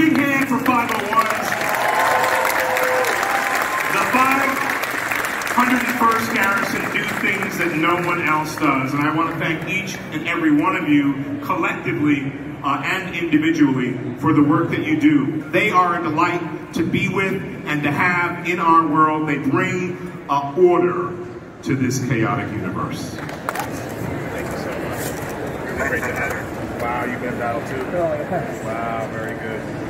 Big hand for 501s. The 501st Garrison do things that no one else does, and I want to thank each and every one of you collectively uh, and individually for the work that you do. They are a delight to be with and to have in our world. They bring uh, order to this chaotic universe. Thank you so much. Great to have you. Wow, you've been battled too? Wow, very good.